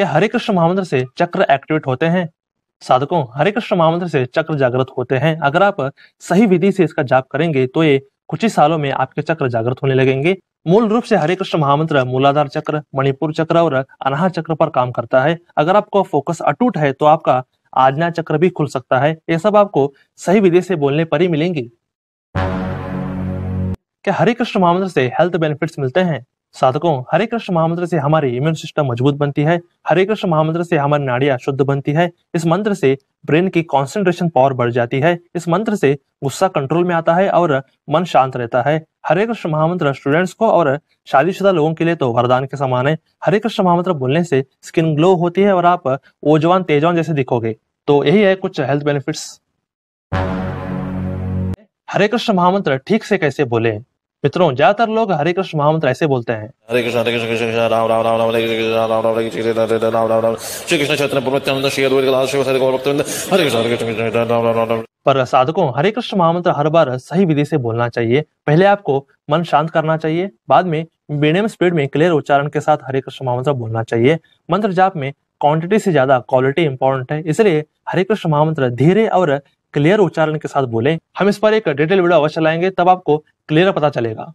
क्या हरे कृष्ण महामंत्र से चक्र एक्टिवेट होते हैं। साधकों, हरे कृष्ण महामंत्र से चक्र जागृत होते हैं। अगर आप सही विधि से इसका जाप करेंगे तो ये कुछ ही सालों में आपके चक्र जागृत होने लगेंगे। मूल रूप से हरे कृष्ण महामंत्र मूलाधार चक्र, मणिपुर चक्र और अनाह चक्र पर काम करता है। अगर आपको फोकस अटूट है तो आपका आज्ञा चक्र भी खुल सकता है। ये सब आपको सही विधि से बोलने पर ही मिलेंगी। क्या हरे कृष्ण महामंत्र से हेल्थ बेनिफिट्स मिलते हैं? साधकों, हरे कृष्ण महामंत्र से हमारी इम्यून सिस्टम मज़बूत बनती है, हरे कृष्ण महामंत्र से हमारी नाड़ियाँ शुद्ध बनती है, इस मंत्र से ब्रेन की कंसंट्रेशन पावर बढ़ जाती है, इस मंत्र से गुस्सा कंट्रोल में आता है और मन शांत रहता है। हरे कृष्ण महामंत्र स्टूडेंट्स को और शादीशुदा लोगों के लिए तो वरदान के समान है। हरे कृष्ण महामंत्र बोलने से स्किन ग्लो होती है और आप ओजवान, तेजवान जैसे दिखोगे। तो यही है कुछ हेल्थ बेनिफिट्स हरे कृष्ण महामंत्र ठीक से कैसे बोले? मित्रों ज़्यादातर लोग हरे कृष्ण महामंत्र ऐसे बोलते हैं हरे कृष्ण हरे कृष्ण कृष्ण कृष्ण राम राम राम राम हरे कृष्ण राम राम कृष्ण राम राम राम श्री कृष्ण चैतन्य पूर्वत्यानंद श्री अद्वैत कला शिव हरे गौर भक्तवृंद हरे कृष्ण हरे कृष्ण कृष्ण राम राम राम पर साधकों हरे कृष्ण महामंत्र हर बार सही विधि से बोलना चाहिए पहले आपको मन शांत करना चाहिए बाद में मीडियम स्पीड में क्लियर उच्चारण के साथ हरे कृष्ण महामंत्र बोलना चाहिए मंत्र जाप में क्वांटिटी से ज़्यादा क्वालिटी इंपॉर्टेंट है इसलिए हरे कृष्ण महामंत्र धीरे और क्लियर उच्चारण के साथ बोले, हम इस पर एक डिटेल वीडियो अवश्य लाएँगे, तब आपको क्लियर पता चलेगा।